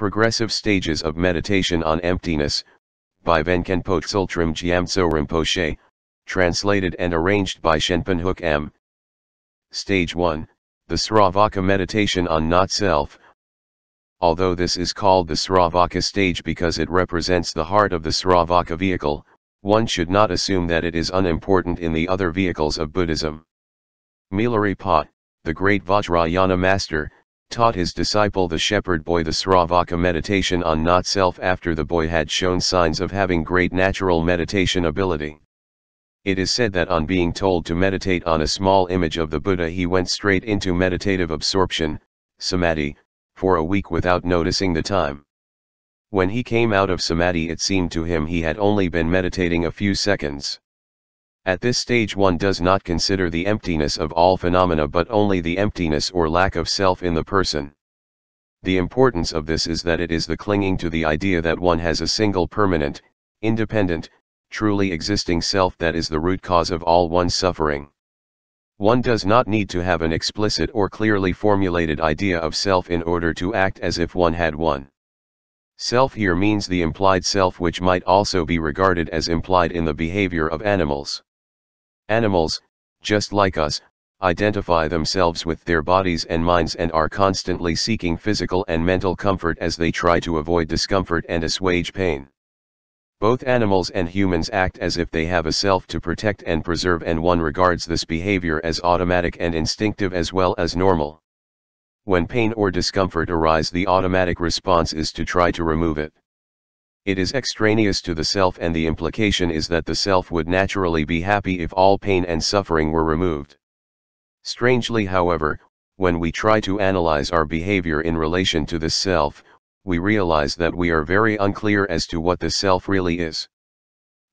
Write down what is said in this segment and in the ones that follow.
Progressive Stages of Meditation on Emptiness, by Venkenpo Tsultrim Gyamtso Rinpoche, translated and arranged by Shenpen Hookham. Stage 1, the Sravaka Meditation on Not Self. Although this is called the Sravaka stage because it represents the heart of the Sravaka vehicle, one should not assume that it is unimportant in the other vehicles of Buddhism. Milarepa, the great Vajrayana master, taught his disciple the shepherd boy the Sravaka meditation on not self after the boy had shown signs of having great natural meditation ability. It is said that on being told to meditate on a small image of the Buddha he went straight into meditative absorption, samadhi, for a week without noticing the time. When he came out of samadhi it seemed to him he had only been meditating a few seconds. At this stage one does not consider the emptiness of all phenomena but only the emptiness or lack of self in the person. The importance of this is that it is the clinging to the idea that one has a single permanent, independent, truly existing self that is the root cause of all one's suffering. One does not need to have an explicit or clearly formulated idea of self in order to act as if one had one. Self here means the implied self which might also be regarded as implied in the behavior of animals. Animals, just like us, identify themselves with their bodies and minds and are constantly seeking physical and mental comfort as they try to avoid discomfort and assuage pain. Both animals and humans act as if they have a self to protect and preserve and one regards this behavior as automatic and instinctive as well as normal. When pain or discomfort arise the automatic response is to try to remove it. It is extraneous to the self and the implication is that the self would naturally be happy if all pain and suffering were removed. Strangely however, when we try to analyze our behavior in relation to this self, we realize that we are very unclear as to what the self really is.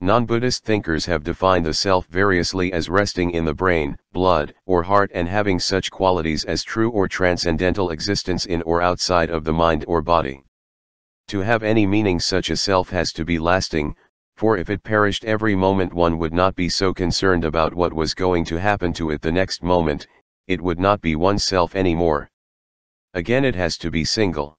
Non-Buddhist thinkers have defined the self variously as resting in the brain, blood, or heart and having such qualities as true or transcendental existence in or outside of the mind or body. To have any meaning such a self has to be lasting, for if it perished every moment one would not be so concerned about what was going to happen to it the next moment, it would not be oneself anymore. Again it has to be single.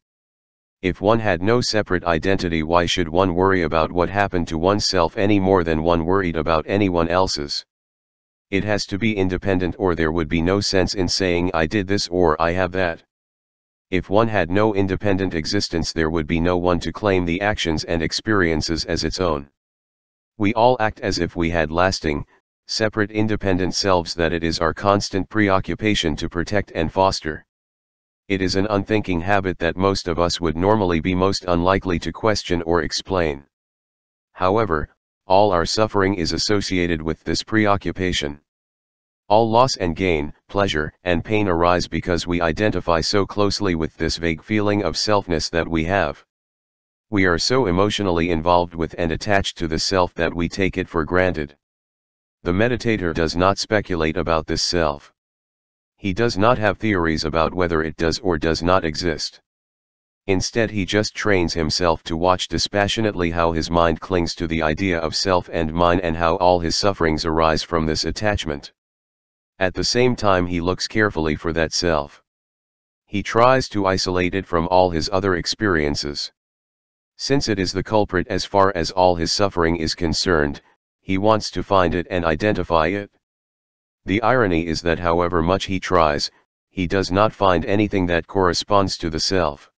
If one had no separate identity why should one worry about what happened to oneself any more than one worried about anyone else's? It has to be independent or there would be no sense in saying I did this or I have that. If one had no independent existence there would be no one to claim the actions and experiences as its own. We all act as if we had lasting, separate independent selves that it is our constant preoccupation to protect and foster. It is an unthinking habit that most of us would normally be most unlikely to question or explain. However, all our suffering is associated with this preoccupation. All loss and gain, pleasure and pain arise because we identify so closely with this vague feeling of selfness that we have. We are so emotionally involved with and attached to the self that we take it for granted. The meditator does not speculate about this self. He does not have theories about whether it does or does not exist. Instead he just trains himself to watch dispassionately how his mind clings to the idea of self and mine and how all his sufferings arise from this attachment. At the same time he looks carefully for that self. He tries to isolate it from all his other experiences. Since it is the culprit as far as all his suffering is concerned, he wants to find it and identify it. The irony is that however much he tries, he does not find anything that corresponds to the self.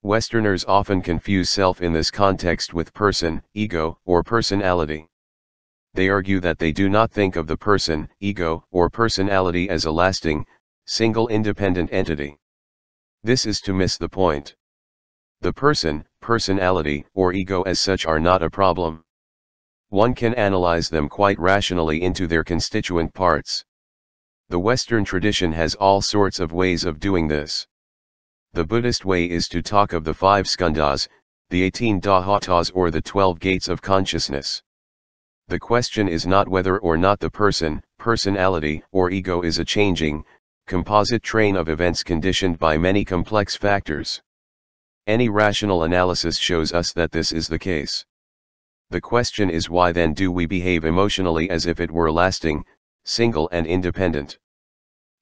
Westerners often confuse self in this context with person, ego, or personality they argue that they do not think of the person, ego, or personality as a lasting, single independent entity. This is to miss the point. The person, personality, or ego as such are not a problem. One can analyze them quite rationally into their constituent parts. The Western tradition has all sorts of ways of doing this. The Buddhist way is to talk of the five skandhas, the 18 dhatus or the 12 gates of consciousness. The question is not whether or not the person, personality, or ego is a changing, composite train of events conditioned by many complex factors. Any rational analysis shows us that this is the case. The question is why then do we behave emotionally as if it were lasting, single and independent.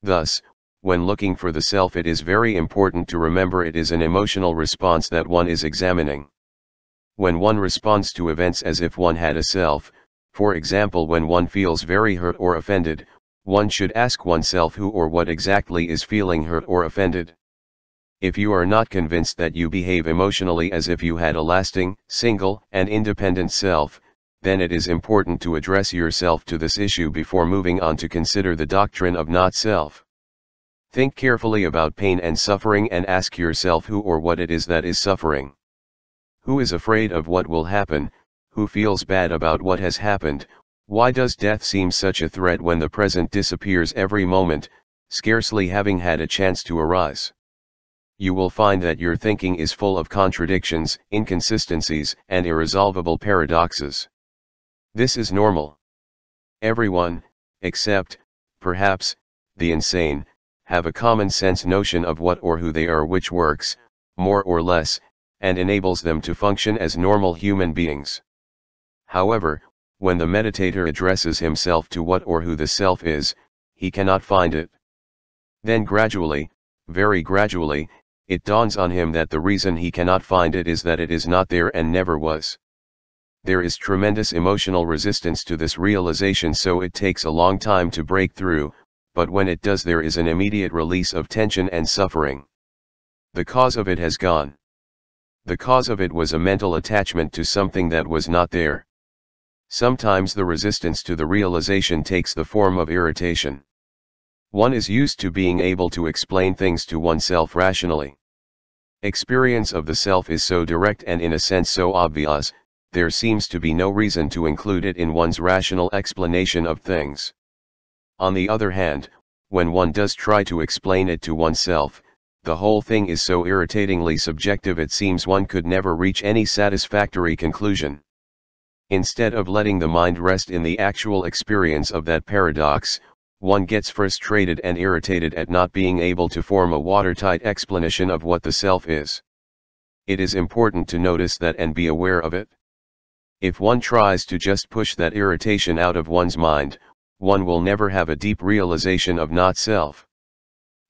Thus, When looking for the self it is very important to remember it is an emotional response that one is examining. When one responds to events as if one had a self, for example when one feels very hurt or offended, one should ask oneself who or what exactly is feeling hurt or offended. If you are not convinced that you behave emotionally as if you had a lasting, single, and independent self, then it is important to address yourself to this issue before moving on to consider the doctrine of not self. Think carefully about pain and suffering and ask yourself who or what it is that is suffering. Who is afraid of what will happen, who feels bad about what has happened, why does death seem such a threat when the present disappears every moment, scarcely having had a chance to arise? you will find that your thinking is full of contradictions, inconsistencies, and irresolvable paradoxes. This is normal. Everyone, except, perhaps, the insane, have a common sense notion of what or who they are which works, more or less, and enables them to function as normal human beings. However, when the meditator addresses himself to what or who the self is, he cannot find it. Then gradually, very gradually, it dawns on him that the reason he cannot find it is that it is not there and never was. There is tremendous emotional resistance to this realization so it takes a long time to break through, but when it does there is an immediate release of tension and suffering. The cause of it has gone. The cause of it was a mental attachment to something that was not there. Sometimes the resistance to the realization takes the form of irritation. One is used to being able to explain things to oneself rationally. Experience of the self is so direct and in a sense so obvious, there seems to be no reason to include it in one's rational explanation of things. On the other hand, when one does try to explain it to oneself, the whole thing is so irritatingly subjective it seems one could never reach any satisfactory conclusion. Instead of letting the mind rest in the actual experience of that paradox, one gets frustrated and irritated at not being able to form a watertight explanation of what the self is. It is important to notice that and be aware of it. If one tries to just push that irritation out of one's mind, one will never have a deep realization of not self.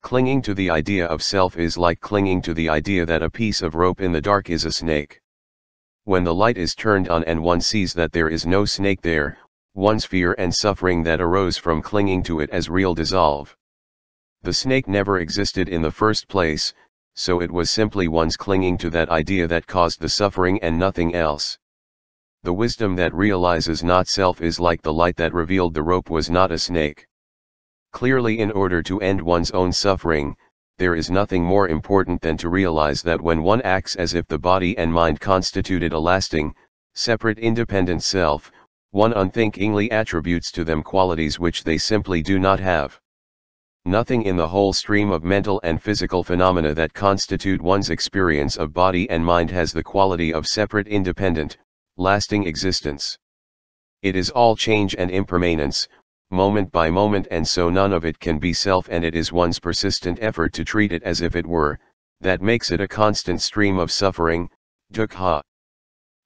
Clinging to the idea of self is like clinging to the idea that a piece of rope in the dark is a snake. When the light is turned on and one sees that there is no snake there, one's fear and suffering that arose from clinging to it as real dissolve. The snake never existed in the first place, so it was simply one's clinging to that idea that caused the suffering and nothing else. The wisdom that realizes not self is like the light that revealed the rope was not a snake. Clearly in order to end one's own suffering, there is nothing more important than to realize that when one acts as if the body and mind constituted a lasting, separate independent self, one unthinkingly attributes to them qualities which they simply do not have. Nothing in the whole stream of mental and physical phenomena that constitute one's experience of body and mind has the quality of separate independent, lasting existence. It is all change and impermanence, moment by moment and so none of it can be self and it is one's persistent effort to treat it as if it were, that makes it a constant stream of suffering, dukkha.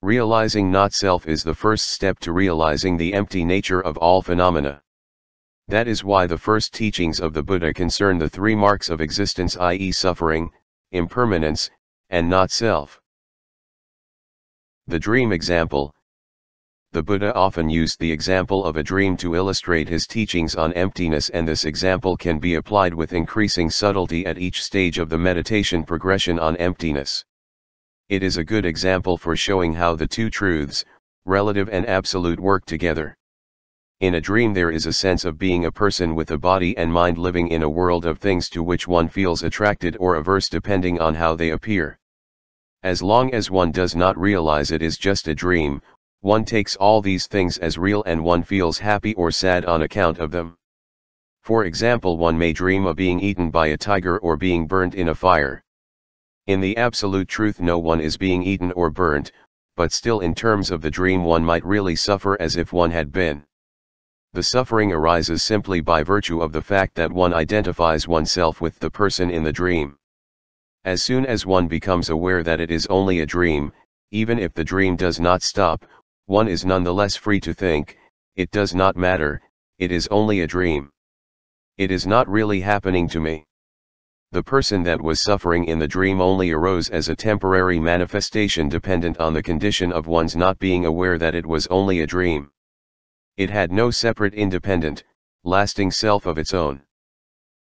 Realizing not self is the first step to realizing the empty nature of all phenomena. That is why the first teachings of the Buddha concern the three marks of existence i.e. suffering, impermanence, and not self. The dream example. The Buddha often used the example of a dream to illustrate his teachings on emptiness and this example can be applied with increasing subtlety at each stage of the meditation progression on emptiness. It is a good example for showing how the two truths, relative and absolute work together. In a dream there is a sense of being a person with a body and mind living in a world of things to which one feels attracted or averse depending on how they appear. As long as one does not realize it is just a dream, one takes all these things as real and one feels happy or sad on account of them. For example one may dream of being eaten by a tiger or being burnt in a fire. In the absolute truth no one is being eaten or burnt, but still in terms of the dream one might really suffer as if one had been. The suffering arises simply by virtue of the fact that one identifies oneself with the person in the dream. As soon as one becomes aware that it is only a dream, even if the dream does not stop, one is nonetheless free to think, it does not matter, it is only a dream. It is not really happening to me. the person that was suffering in the dream only arose as a temporary manifestation dependent on the condition of one's not being aware that it was only a dream. It had no separate independent, lasting self of its own.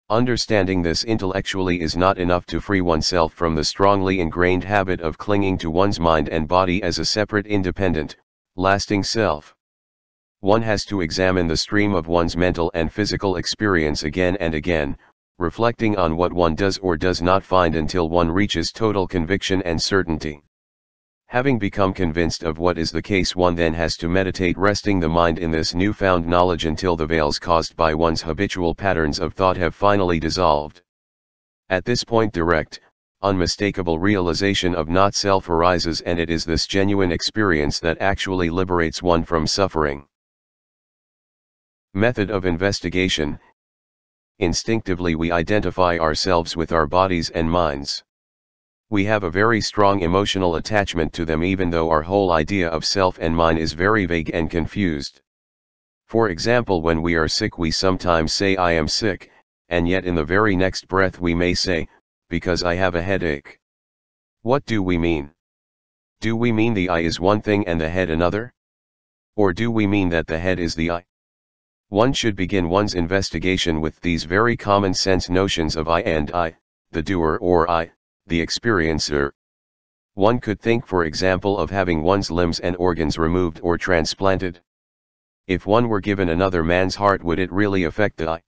Understanding this intellectually is not enough to free oneself from the strongly ingrained habit of clinging to one's mind and body as a separate independent, lasting self. One has to examine the stream of one's mental and physical experience again and again, reflecting on what one does or does not find until one reaches total conviction and certainty. Having become convinced of what is the case one then has to meditate resting the mind in this newfound knowledge until the veils caused by one's habitual patterns of thought have finally dissolved. At this point direct, unmistakable realization of not self arises and it is this genuine experience that actually liberates one from suffering. Method of investigation Instinctively we identify ourselves with our bodies and minds. We have a very strong emotional attachment to them even though our whole idea of self and mine is very vague and confused. For example when we are sick we sometimes say I am sick, and yet in the very next breath we may say, because I have a headache. What do we mean? Do we mean the I is one thing and the head another? Or do we mean that the head is the I? One should begin one's investigation with these very common sense notions of I and I, the doer or I, the experiencer. One could think for example of having one's limbs and organs removed or transplanted. If one were given another man's heart would it really affect the I?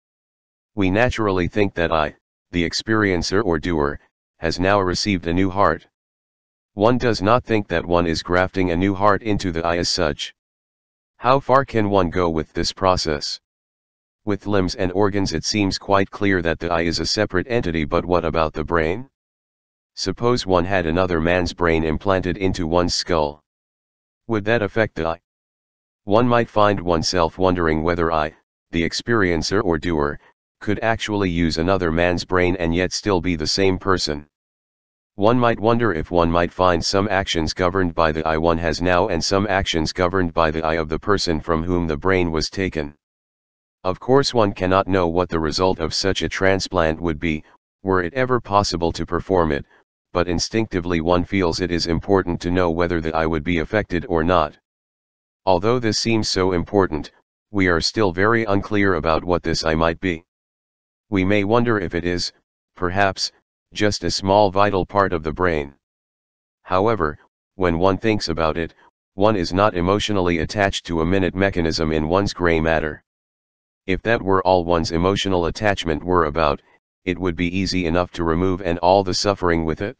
We naturally think that I, the experiencer or doer, has now received a new heart. One does not think that one is grafting a new heart into the I as such. How far can one go with this process? With limbs and organs it seems quite clear that the I is a separate entity but what about the brain? Suppose one had another man's brain implanted into one's skull. Would that affect the I? One might find oneself wondering whether I, the experiencer or doer, could actually use another man's brain and yet still be the same person. One might wonder if one might find some actions governed by the I one has now and some actions governed by the I of the person from whom the brain was taken. Of course one cannot know what the result of such a transplant would be, were it ever possible to perform it, but instinctively one feels it is important to know whether the I would be affected or not. Although this seems so important, we are still very unclear about what this I might be. We may wonder if it is, perhaps, just a small vital part of the brain. However, when one thinks about it, one is not emotionally attached to a minute mechanism in one's gray matter. If that were all one's emotional attachment were about, it would be easy enough to remove and all the suffering with it.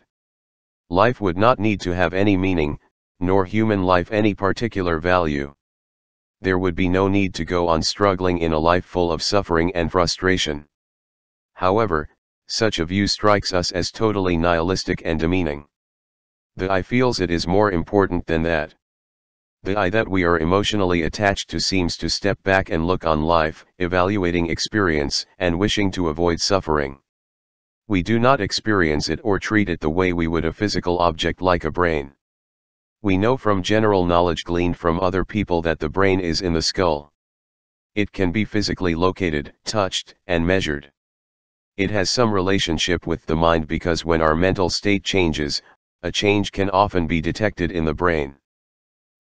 Life would not need to have any meaning, nor human life any particular value. There would be no need to go on struggling in a life full of suffering and frustration. However, such a view strikes us as totally nihilistic and demeaning. The I feels it is more important than that. The I that we are emotionally attached to seems to step back and look on life, evaluating experience and wishing to avoid suffering. We do not experience it or treat it the way we would a physical object like a brain. We know from general knowledge gleaned from other people that the brain is in the skull. It can be physically located, touched, and measured. It has some relationship with the mind because when our mental state changes, a change can often be detected in the brain.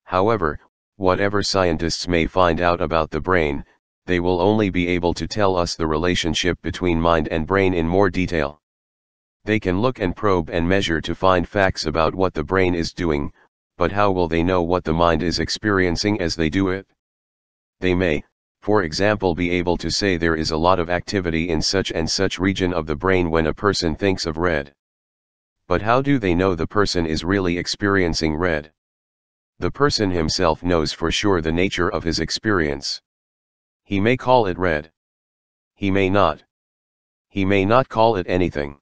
However, whatever scientists may find out about the brain, they will only be able to tell us the relationship between mind and brain in more detail. They can look and probe and measure to find facts about what the brain is doing, but how will they know what the mind is experiencing as they do it? They may, for example be able to say there is a lot of activity in such and such region of the brain when a person thinks of red. But how do they know the person is really experiencing red? The person himself knows for sure the nature of his experience. He may call it red. He may not. He may not call it anything.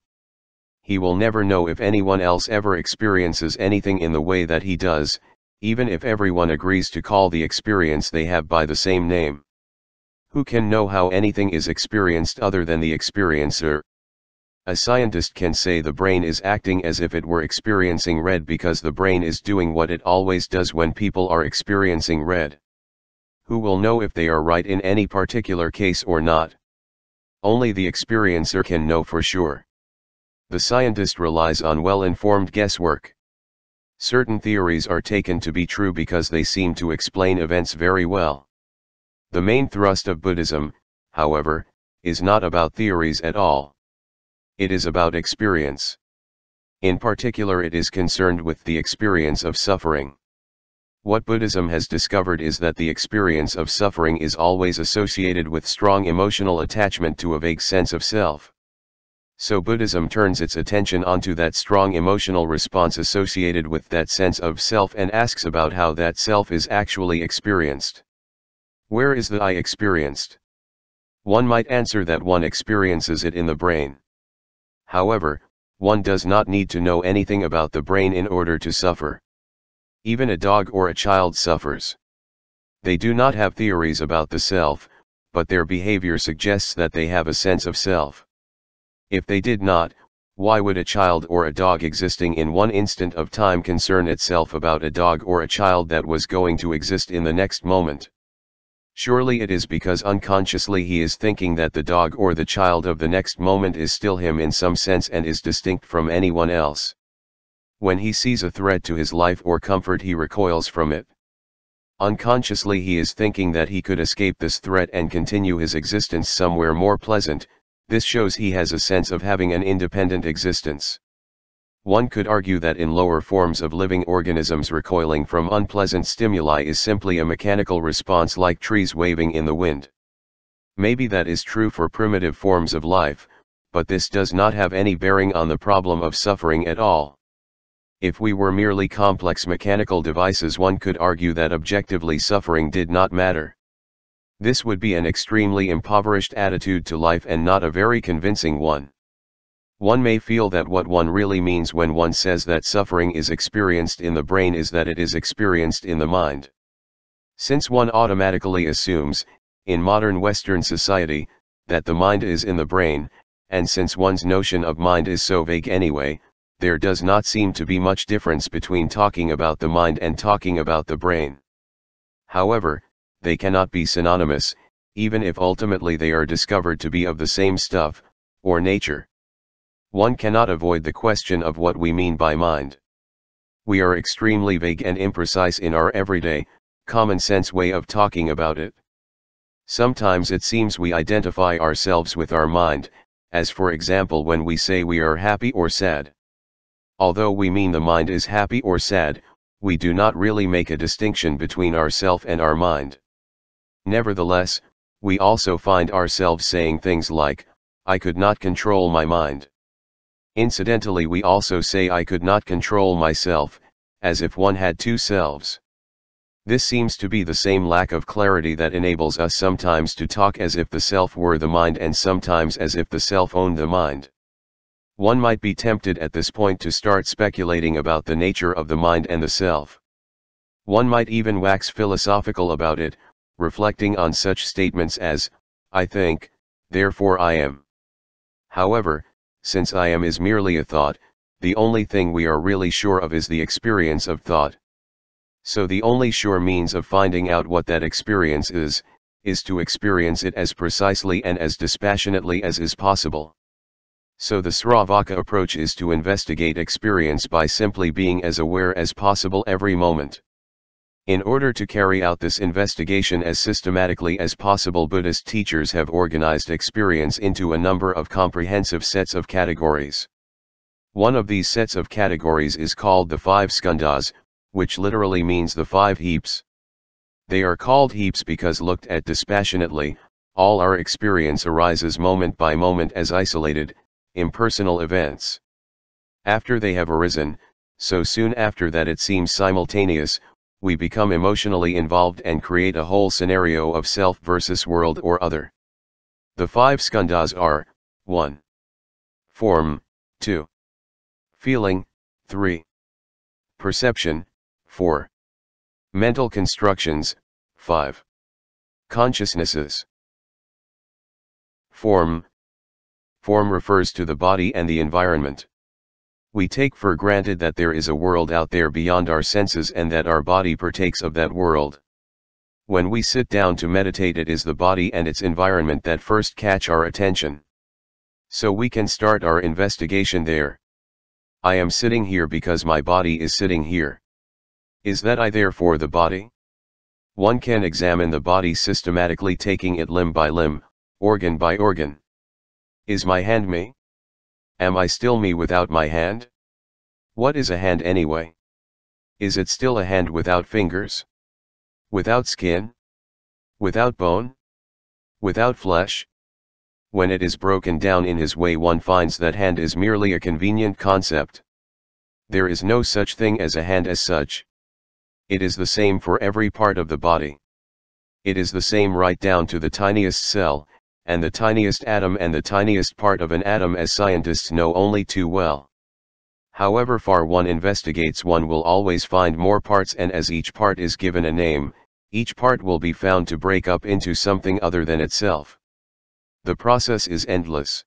He will never know if anyone else ever experiences anything in the way that he does, even if everyone agrees to call the experience they have by the same name. Who can know how anything is experienced other than the experiencer? A scientist can say the brain is acting as if it were experiencing red because the brain is doing what it always does when people are experiencing red. Who will know if they are right in any particular case or not? Only the experiencer can know for sure. The scientist relies on well-informed guesswork. Certain theories are taken to be true because they seem to explain events very well. The main thrust of Buddhism, however, is not about theories at all. It is about experience. In particular it is concerned with the experience of suffering. What Buddhism has discovered is that the experience of suffering is always associated with strong emotional attachment to a vague sense of self. So Buddhism turns its attention onto that strong emotional response associated with that sense of self and asks about how that self is actually experienced. Where is the I experienced? One might answer that one experiences it in the brain. However, one does not need to know anything about the brain in order to suffer. Even a dog or a child suffers. They do not have theories about the self, but their behavior suggests that they have a sense of self. If they did not, why would a child or a dog existing in one instant of time concern itself about a dog or a child that was going to exist in the next moment? Surely it is because unconsciously he is thinking that the dog or the child of the next moment is still him in some sense and is distinct from anyone else. When he sees a threat to his life or comfort he recoils from it. Unconsciously he is thinking that he could escape this threat and continue his existence somewhere more pleasant, this shows he has a sense of having an independent existence. One could argue that in lower forms of living organisms recoiling from unpleasant stimuli is simply a mechanical response like trees waving in the wind. Maybe that is true for primitive forms of life, but this does not have any bearing on the problem of suffering at all. If we were merely complex mechanical devices one could argue that objectively suffering did not matter. This would be an extremely impoverished attitude to life and not a very convincing one. One may feel that what one really means when one says that suffering is experienced in the brain is that it is experienced in the mind. Since one automatically assumes, in modern Western society, that the mind is in the brain, and since one's notion of mind is so vague anyway, there does not seem to be much difference between talking about the mind and talking about the brain. However, they cannot be synonymous, even if ultimately they are discovered to be of the same stuff, or nature. One cannot avoid the question of what we mean by mind. We are extremely vague and imprecise in our everyday, common sense way of talking about it. Sometimes it seems we identify ourselves with our mind, as for example when we say we are happy or sad. Although we mean the mind is happy or sad, we do not really make a distinction between ourself and our mind. Nevertheless, we also find ourselves saying things like, I could not control my mind. Incidentally we also say I could not control myself, as if one had two selves. This seems to be the same lack of clarity that enables us sometimes to talk as if the self were the mind and sometimes as if the self owned the mind. One might be tempted at this point to start speculating about the nature of the mind and the self. One might even wax philosophical about it, reflecting on such statements as, I think, therefore I am. However, since I am is merely a thought, the only thing we are really sure of is the experience of thought. So the only sure means of finding out what that experience is, is to experience it as precisely and as dispassionately as is possible. So the Sravaka approach is to investigate experience by simply being as aware as possible every moment. In order to carry out this investigation as systematically as possible Buddhist teachers have organized experience into a number of comprehensive sets of categories. One of these sets of categories is called the five skandhas, which literally means the five heaps. They are called heaps because looked at dispassionately, all our experience arises moment by moment as isolated, impersonal events. After they have arisen, so soon after that it seems simultaneous, we become emotionally involved and create a whole scenario of self versus world or other. The five skandhas are 1. Form, 2. Feeling, 3. Perception, 4. Mental constructions, 5. Consciousnesses. Form. Form refers to the body and the environment. We take for granted that there is a world out there beyond our senses and that our body partakes of that world. When we sit down to meditate it is the body and its environment that first catch our attention. So we can start our investigation there. I am sitting here because my body is sitting here. Is that I therefore the body? One can examine the body systematically taking it limb by limb, organ by organ. Is my hand me? Am I still me without my hand? What is a hand anyway? Is it still a hand without fingers? Without skin? Without bone? Without flesh? When it is broken down in his way one finds that hand is merely a convenient concept. There is no such thing as a hand as such. It is the same for every part of the body. It is the same right down to the tiniest cell, and the tiniest atom and the tiniest part of an atom as scientists know only too well. However far one investigates one will always find more parts and as each part is given a name, each part will be found to break up into something other than itself. The process is endless.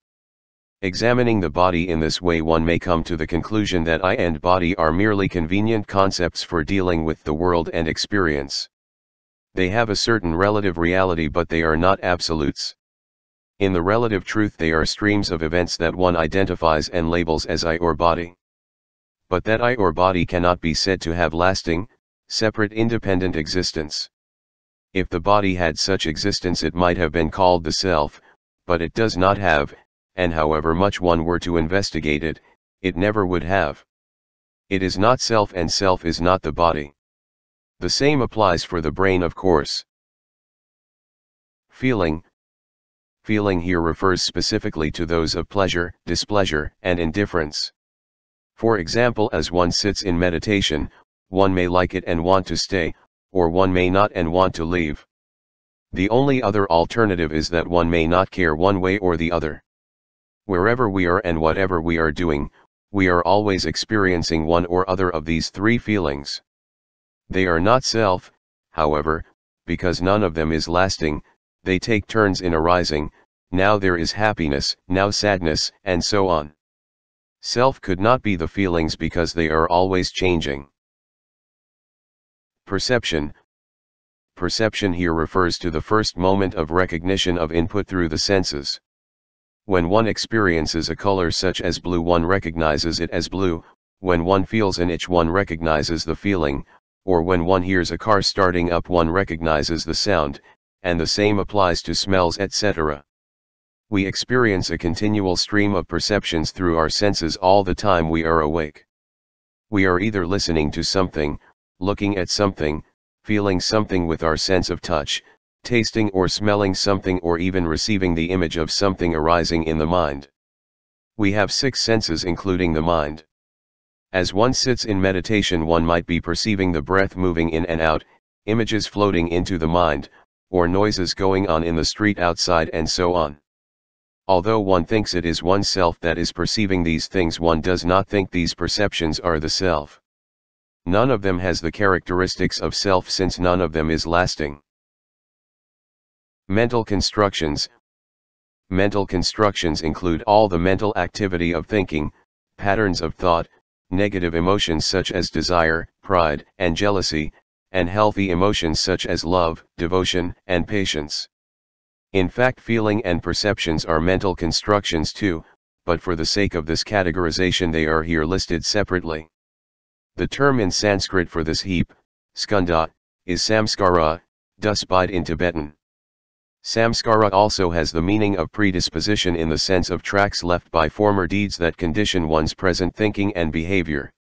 Examining the body in this way one may come to the conclusion that I and body are merely convenient concepts for dealing with the world and experience. They have a certain relative reality but they are not absolutes. In the relative truth they are streams of events that one identifies and labels as I or body. But that I or body cannot be said to have lasting, separate independent existence. If the body had such existence it might have been called the self, but it does not have, and however much one were to investigate it, it never would have. It is not self and self is not the body. The same applies for the brain of course. Feeling, feeling here refers specifically to those of pleasure, displeasure, and indifference. For example as one sits in meditation, one may like it and want to stay, or one may not and want to leave. The only other alternative is that one may not care one way or the other. Wherever we are and whatever we are doing, we are always experiencing one or other of these three feelings. They are not self, however, because none of them is lasting, they take turns in arising, now there is happiness, now sadness, and so on. Self could not be the feelings because they are always changing. Perception Perception here refers to the first moment of recognition of input through the senses. When one experiences a color such as blue one recognizes it as blue, when one feels an itch one recognizes the feeling, or when one hears a car starting up one recognizes the sound, and the same applies to smells etc. We experience a continual stream of perceptions through our senses all the time we are awake. We are either listening to something, looking at something, feeling something with our sense of touch, tasting or smelling something or even receiving the image of something arising in the mind. We have six senses including the mind. As one sits in meditation one might be perceiving the breath moving in and out, images floating into the mind, or noises going on in the street outside and so on. Although one thinks it is oneself that is perceiving these things one does not think these perceptions are the self. None of them has the characteristics of self since none of them is lasting. Mental constructions Mental constructions include all the mental activity of thinking, patterns of thought, negative emotions such as desire, pride, and jealousy, and healthy emotions such as love, devotion, and patience. In fact feeling and perceptions are mental constructions too, but for the sake of this categorization they are here listed separately. The term in Sanskrit for this heap, skandha, is samskara, dustbite in Tibetan. Samskara also has the meaning of predisposition in the sense of tracks left by former deeds that condition one's present thinking and behavior.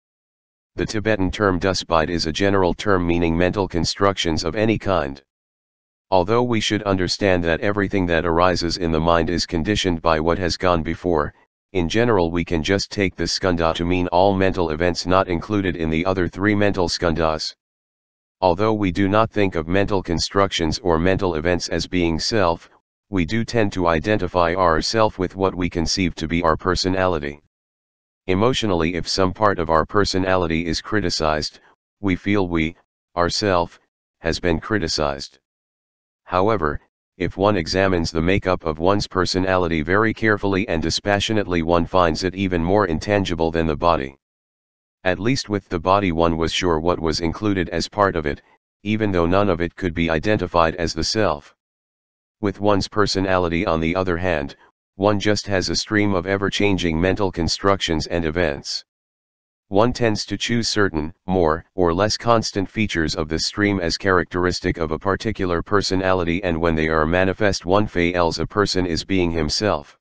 The Tibetan term dustbite is a general term meaning mental constructions of any kind. Although we should understand that everything that arises in the mind is conditioned by what has gone before, in general we can just take the skandha to mean all mental events not included in the other three mental skandhas. Although we do not think of mental constructions or mental events as being self, we do tend to identify ourself with what we conceive to be our personality. Emotionally if some part of our personality is criticized, we feel we, ourself, has been criticized. However, if one examines the makeup of one's personality very carefully and dispassionately one finds it even more intangible than the body. At least with the body one was sure what was included as part of it, even though none of it could be identified as the self. With one's personality on the other hand, one just has a stream of ever-changing mental constructions and events. One tends to choose certain, more or less constant features of this stream as characteristic of a particular personality and when they are manifest one feels a person is being himself.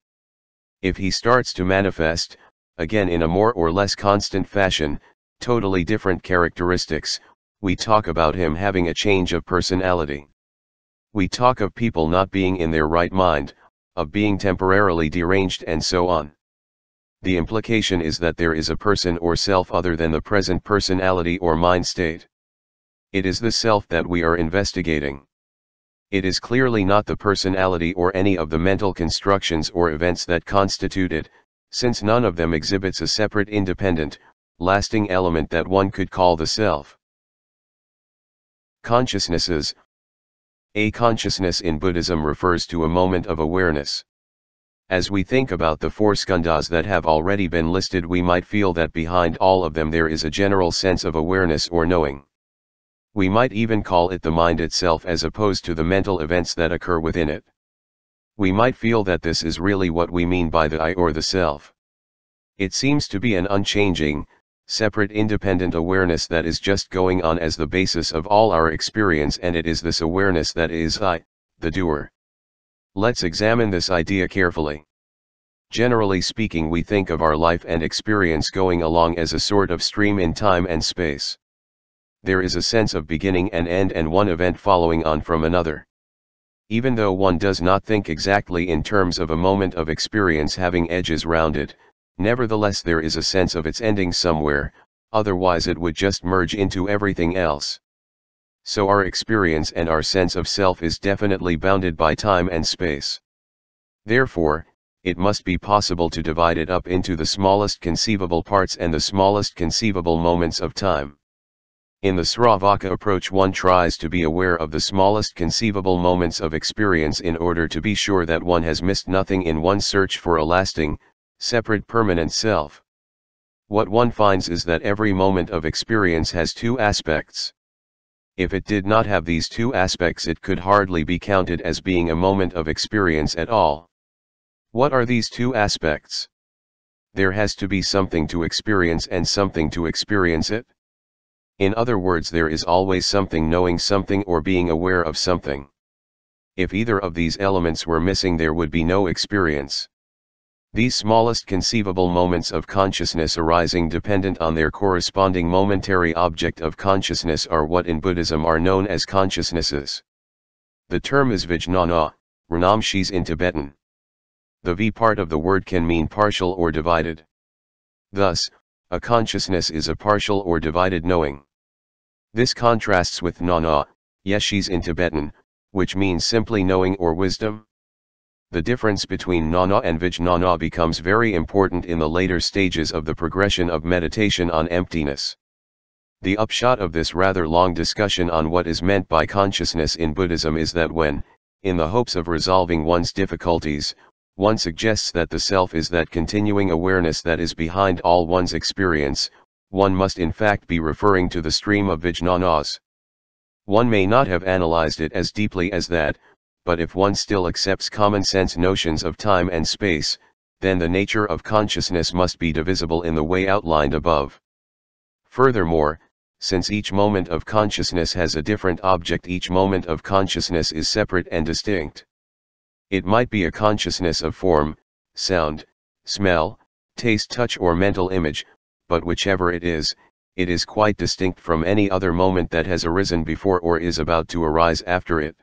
If he starts to manifest, again in a more or less constant fashion, totally different characteristics, we talk about him having a change of personality. We talk of people not being in their right mind, of being temporarily deranged and so on the implication is that there is a person or self other than the present personality or mind state. It is the self that we are investigating. It is clearly not the personality or any of the mental constructions or events that constitute it, since none of them exhibits a separate independent, lasting element that one could call the self. Consciousnesses A consciousness in Buddhism refers to a moment of awareness. As we think about the four skandhas that have already been listed we might feel that behind all of them there is a general sense of awareness or knowing. We might even call it the mind itself as opposed to the mental events that occur within it. We might feel that this is really what we mean by the I or the self. It seems to be an unchanging, separate independent awareness that is just going on as the basis of all our experience and it is this awareness that is I, the doer. Let's examine this idea carefully. Generally speaking we think of our life and experience going along as a sort of stream in time and space. There is a sense of beginning and end and one event following on from another. Even though one does not think exactly in terms of a moment of experience having edges round it, nevertheless there is a sense of its ending somewhere, otherwise it would just merge into everything else so our experience and our sense of self is definitely bounded by time and space. Therefore, it must be possible to divide it up into the smallest conceivable parts and the smallest conceivable moments of time. In the Sravaka approach one tries to be aware of the smallest conceivable moments of experience in order to be sure that one has missed nothing in one's search for a lasting, separate permanent self. What one finds is that every moment of experience has two aspects. If it did not have these two aspects it could hardly be counted as being a moment of experience at all. What are these two aspects? There has to be something to experience and something to experience it. In other words there is always something knowing something or being aware of something. If either of these elements were missing there would be no experience. These smallest conceivable moments of consciousness arising dependent on their corresponding momentary object of consciousness are what in Buddhism are known as consciousnesses. The term is vijnana, Ranamshis in Tibetan. The V part of the word can mean partial or divided. Thus, a consciousness is a partial or divided knowing. This contrasts with nana, yeshis in Tibetan, which means simply knowing or wisdom the difference between nana and vijnana becomes very important in the later stages of the progression of meditation on emptiness. The upshot of this rather long discussion on what is meant by consciousness in Buddhism is that when, in the hopes of resolving one's difficulties, one suggests that the self is that continuing awareness that is behind all one's experience, one must in fact be referring to the stream of vijnanas. One may not have analyzed it as deeply as that, but if one still accepts common sense notions of time and space, then the nature of consciousness must be divisible in the way outlined above. Furthermore, since each moment of consciousness has a different object each moment of consciousness is separate and distinct. It might be a consciousness of form, sound, smell, taste touch or mental image, but whichever it is, it is quite distinct from any other moment that has arisen before or is about to arise after it.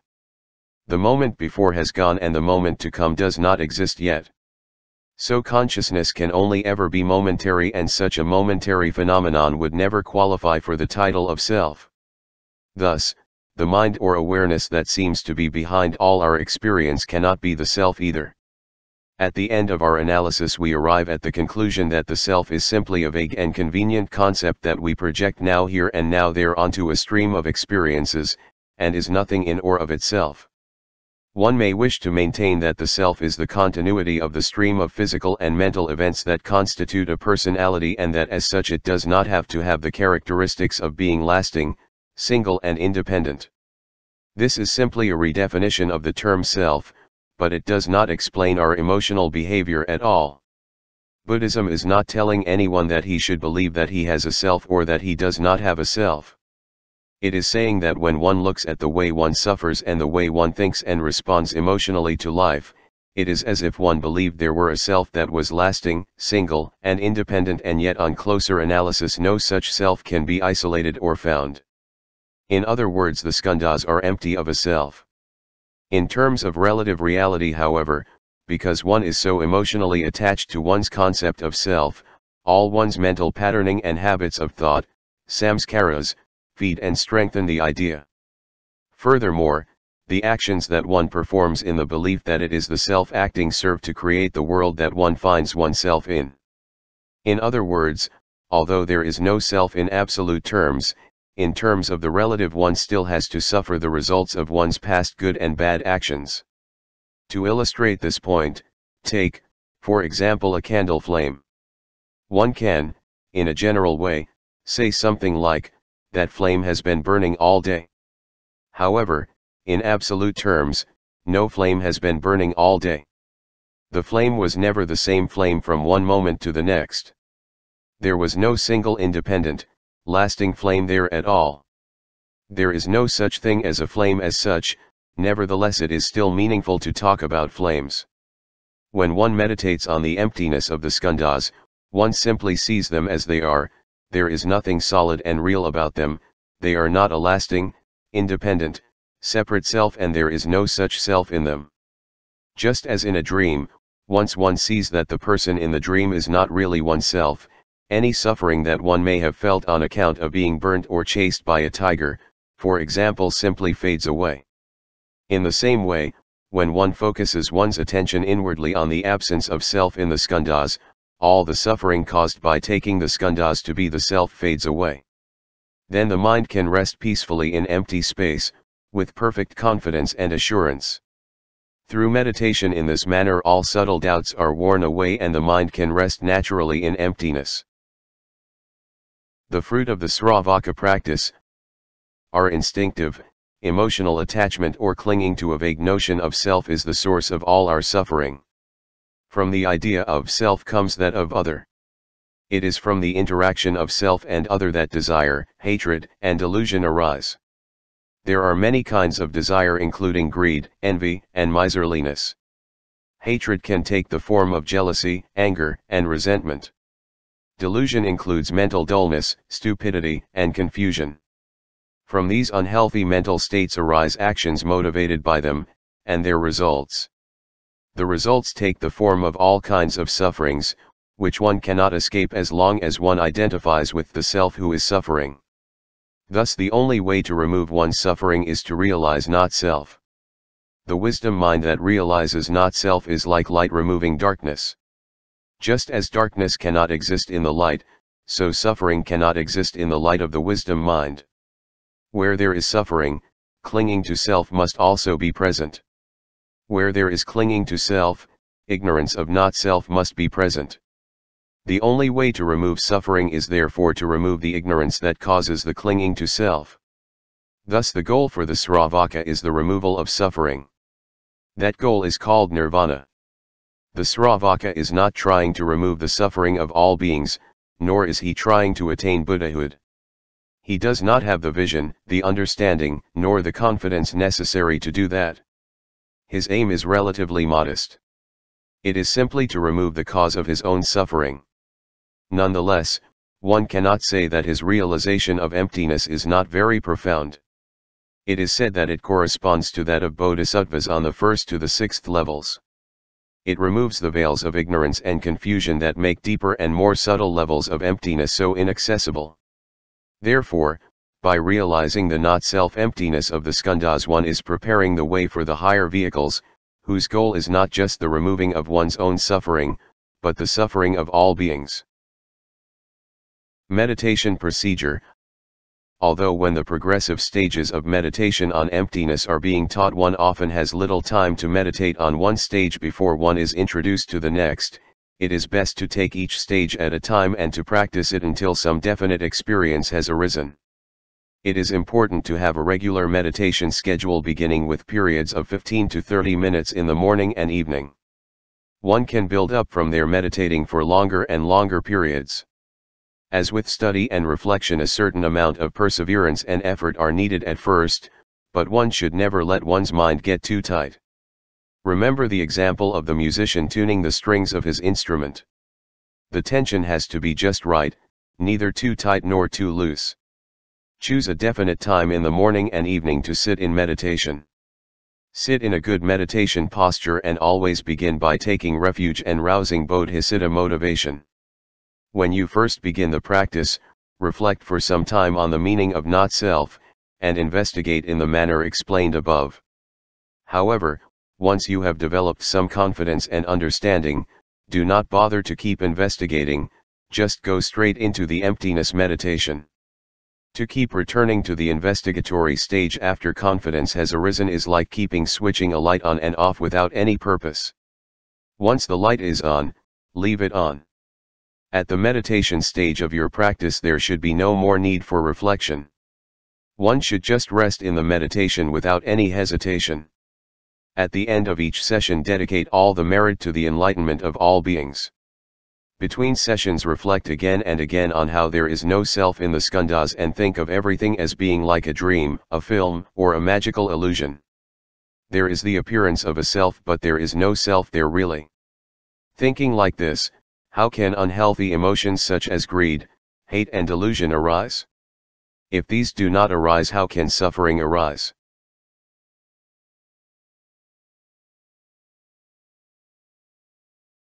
The moment before has gone and the moment to come does not exist yet. So consciousness can only ever be momentary and such a momentary phenomenon would never qualify for the title of self. Thus, the mind or awareness that seems to be behind all our experience cannot be the self either. At the end of our analysis we arrive at the conclusion that the self is simply a vague and convenient concept that we project now here and now there onto a stream of experiences, and is nothing in or of itself. One may wish to maintain that the self is the continuity of the stream of physical and mental events that constitute a personality and that as such it does not have to have the characteristics of being lasting, single and independent. This is simply a redefinition of the term self, but it does not explain our emotional behavior at all. Buddhism is not telling anyone that he should believe that he has a self or that he does not have a self. It is saying that when one looks at the way one suffers and the way one thinks and responds emotionally to life, it is as if one believed there were a self that was lasting, single, and independent and yet on closer analysis no such self can be isolated or found. In other words the skandhas are empty of a self. In terms of relative reality however, because one is so emotionally attached to one's concept of self, all one's mental patterning and habits of thought, samskaras, feed and strengthen the idea. Furthermore, the actions that one performs in the belief that it is the self acting serve to create the world that one finds oneself in. In other words, although there is no self in absolute terms, in terms of the relative one still has to suffer the results of one's past good and bad actions. To illustrate this point, take, for example a candle flame. One can, in a general way, say something like, that flame has been burning all day. However, in absolute terms, no flame has been burning all day. The flame was never the same flame from one moment to the next. There was no single independent, lasting flame there at all. There is no such thing as a flame as such, nevertheless it is still meaningful to talk about flames. When one meditates on the emptiness of the skandhas, one simply sees them as they are, there is nothing solid and real about them, they are not a lasting, independent, separate self and there is no such self in them. Just as in a dream, once one sees that the person in the dream is not really oneself, any suffering that one may have felt on account of being burnt or chased by a tiger, for example simply fades away. In the same way, when one focuses one's attention inwardly on the absence of self in the skandhas, all the suffering caused by taking the skandhas to be the self fades away. Then the mind can rest peacefully in empty space, with perfect confidence and assurance. Through meditation in this manner all subtle doubts are worn away and the mind can rest naturally in emptiness. The fruit of the Sravaka practice Our instinctive, emotional attachment or clinging to a vague notion of self is the source of all our suffering. From the idea of self comes that of other. It is from the interaction of self and other that desire, hatred, and delusion arise. There are many kinds of desire including greed, envy, and miserliness. Hatred can take the form of jealousy, anger, and resentment. Delusion includes mental dullness, stupidity, and confusion. From these unhealthy mental states arise actions motivated by them, and their results. The results take the form of all kinds of sufferings, which one cannot escape as long as one identifies with the self who is suffering. Thus the only way to remove one's suffering is to realize not self. The wisdom mind that realizes not self is like light removing darkness. Just as darkness cannot exist in the light, so suffering cannot exist in the light of the wisdom mind. Where there is suffering, clinging to self must also be present. Where there is clinging to self, ignorance of not self must be present. The only way to remove suffering is therefore to remove the ignorance that causes the clinging to self. Thus the goal for the Sravaka is the removal of suffering. That goal is called nirvana. The Sravaka is not trying to remove the suffering of all beings, nor is he trying to attain Buddhahood. He does not have the vision, the understanding, nor the confidence necessary to do that. His aim is relatively modest. It is simply to remove the cause of his own suffering. Nonetheless, one cannot say that his realization of emptiness is not very profound. It is said that it corresponds to that of bodhisattvas on the first to the sixth levels. It removes the veils of ignorance and confusion that make deeper and more subtle levels of emptiness so inaccessible. Therefore, by realizing the not self-emptiness of the skandhas one is preparing the way for the higher vehicles, whose goal is not just the removing of one's own suffering, but the suffering of all beings. Meditation Procedure Although when the progressive stages of meditation on emptiness are being taught one often has little time to meditate on one stage before one is introduced to the next, it is best to take each stage at a time and to practice it until some definite experience has arisen. It is important to have a regular meditation schedule beginning with periods of 15 to 30 minutes in the morning and evening. One can build up from there meditating for longer and longer periods. As with study and reflection a certain amount of perseverance and effort are needed at first, but one should never let one's mind get too tight. Remember the example of the musician tuning the strings of his instrument. The tension has to be just right, neither too tight nor too loose. Choose a definite time in the morning and evening to sit in meditation. Sit in a good meditation posture and always begin by taking refuge and rousing bodhisattva motivation. When you first begin the practice, reflect for some time on the meaning of not self, and investigate in the manner explained above. However, once you have developed some confidence and understanding, do not bother to keep investigating, just go straight into the emptiness meditation. To keep returning to the investigatory stage after confidence has arisen is like keeping switching a light on and off without any purpose. Once the light is on, leave it on. At the meditation stage of your practice there should be no more need for reflection. One should just rest in the meditation without any hesitation. At the end of each session dedicate all the merit to the enlightenment of all beings. Between sessions reflect again and again on how there is no self in the skandhas and think of everything as being like a dream, a film, or a magical illusion. There is the appearance of a self but there is no self there really. Thinking like this, how can unhealthy emotions such as greed, hate and delusion arise? If these do not arise how can suffering arise?